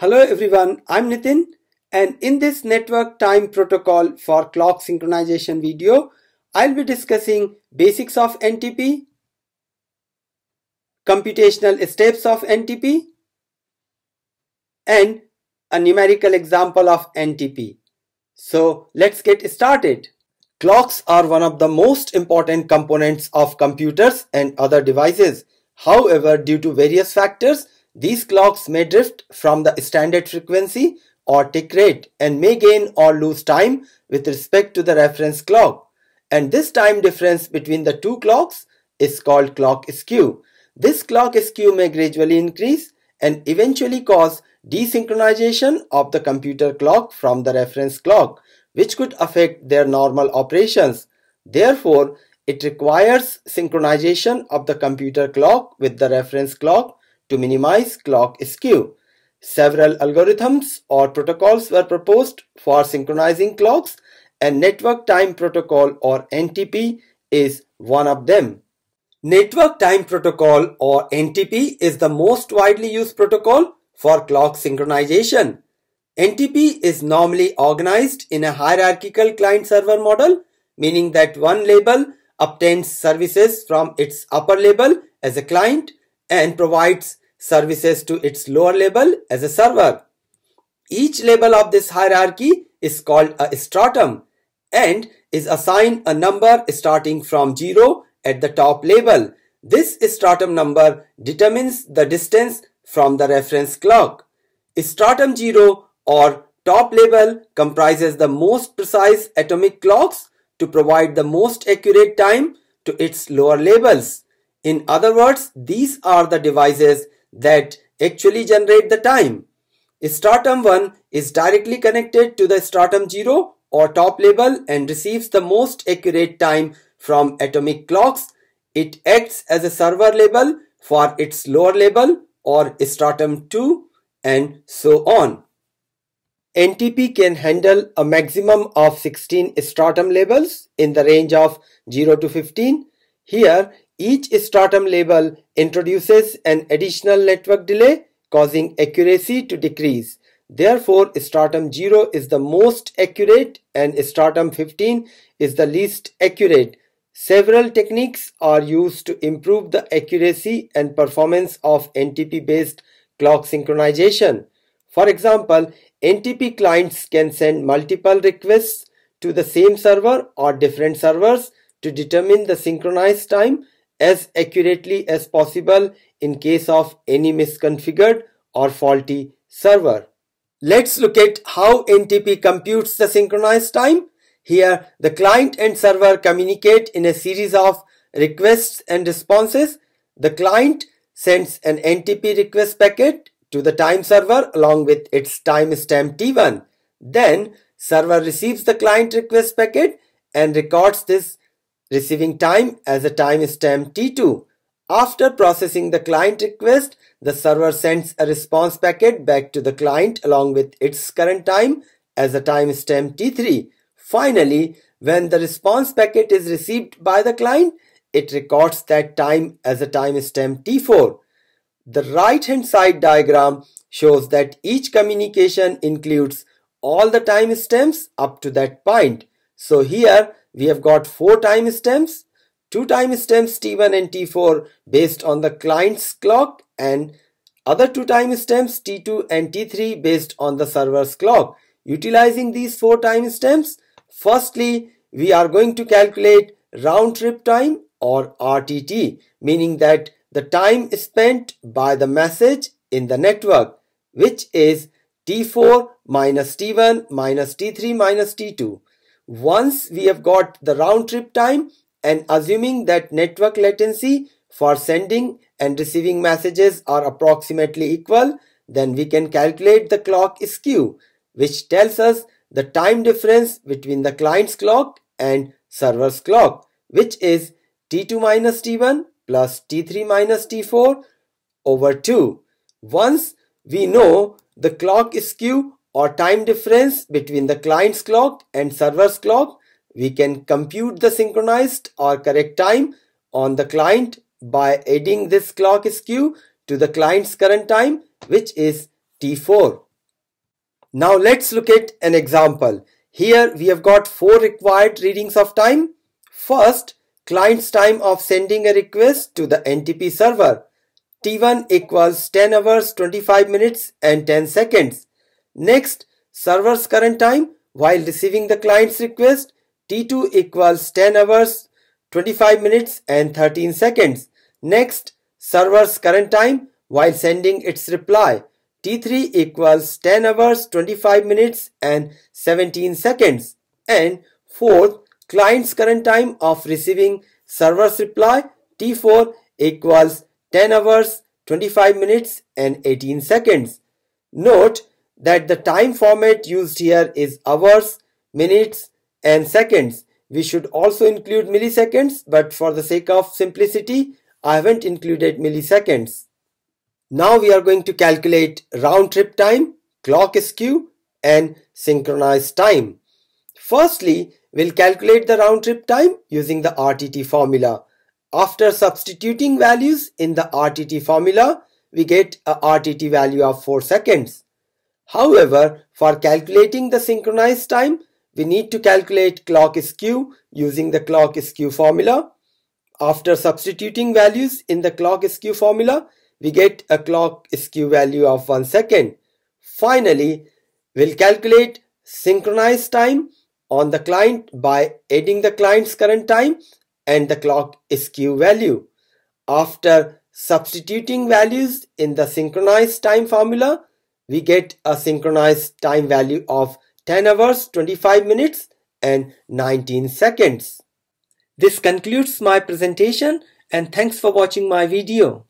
Hello everyone, I'm Nitin and in this network time protocol for clock synchronization video, I'll be discussing basics of NTP, computational steps of NTP, and a numerical example of NTP. So let's get started. Clocks are one of the most important components of computers and other devices. However, due to various factors, these clocks may drift from the standard frequency or tick rate and may gain or lose time with respect to the reference clock. And this time difference between the two clocks is called clock skew. This clock skew may gradually increase and eventually cause desynchronization of the computer clock from the reference clock, which could affect their normal operations. Therefore, it requires synchronization of the computer clock with the reference clock to minimize clock skew. Several algorithms or protocols were proposed for synchronizing clocks and Network Time Protocol or NTP is one of them. Network Time Protocol or NTP is the most widely used protocol for clock synchronization. NTP is normally organized in a hierarchical client-server model, meaning that one label obtains services from its upper label as a client and provides services to its lower level as a server. Each level of this hierarchy is called a stratum and is assigned a number starting from 0 at the top level. This stratum number determines the distance from the reference clock. Stratum 0 or top level comprises the most precise atomic clocks to provide the most accurate time to its lower levels. In other words, these are the devices that actually generate the time. Stratum 1 is directly connected to the stratum 0 or top level and receives the most accurate time from atomic clocks. It acts as a server label for its lower level or stratum 2 and so on. NTP can handle a maximum of 16 stratum labels in the range of 0 to 15. Here each stratum label introduces an additional network delay causing accuracy to decrease. Therefore, stratum 0 is the most accurate and stratum 15 is the least accurate. Several techniques are used to improve the accuracy and performance of NTP-based clock synchronization. For example, NTP clients can send multiple requests to the same server or different servers to determine the synchronized time as accurately as possible in case of any misconfigured or faulty server. Let's look at how NTP computes the synchronized time. Here, the client and server communicate in a series of requests and responses. The client sends an NTP request packet to the time server along with its timestamp T1. Then, server receives the client request packet and records this receiving time as a timestamp T2. After processing the client request, the server sends a response packet back to the client along with its current time as a timestamp T3. Finally, when the response packet is received by the client, it records that time as a timestamp T4. The right hand side diagram shows that each communication includes all the timestamps up to that point. So here we have got four timestamps, two timestamps T1 and T4 based on the client's clock and other two timestamps T2 and T3 based on the server's clock. Utilizing these four timestamps, firstly, we are going to calculate round trip time or RTT, meaning that the time spent by the message in the network, which is T4 minus T1 minus T3 minus T2. Once we have got the round trip time and assuming that network latency for sending and receiving messages are approximately equal, then we can calculate the clock skew, which tells us the time difference between the client's clock and server's clock, which is T2 minus T1 plus T3 minus T4 over 2. Once we know the clock skew or time difference between the client's clock and server's clock, we can compute the synchronized or correct time on the client by adding this clock skew to the client's current time which is T4. Now let's look at an example. Here we have got four required readings of time. First, client's time of sending a request to the NTP server. T1 equals 10 hours 25 minutes and 10 seconds. Next, server's current time while receiving the client's request. T2 equals 10 hours 25 minutes and 13 seconds. Next, server's current time while sending its reply. T3 equals 10 hours 25 minutes and 17 seconds. And fourth, client's current time of receiving server's reply T4 equals 10 hours 25 minutes and 18 seconds. Note that the time format used here is hours, minutes and seconds. We should also include milliseconds but for the sake of simplicity I haven't included milliseconds. Now we are going to calculate round trip time, clock skew and synchronized time. Firstly, we'll calculate the round trip time using the RTT formula. After substituting values in the RTT formula, we get a RTT value of 4 seconds. However, for calculating the synchronized time, we need to calculate clock skew using the clock skew formula. After substituting values in the clock skew formula, we get a clock skew value of 1 second. Finally, we'll calculate synchronized time on the client by adding the client's current time and the clock skew value. After substituting values in the synchronized time formula, we get a synchronized time value of 10 hours 25 minutes and 19 seconds. This concludes my presentation and thanks for watching my video.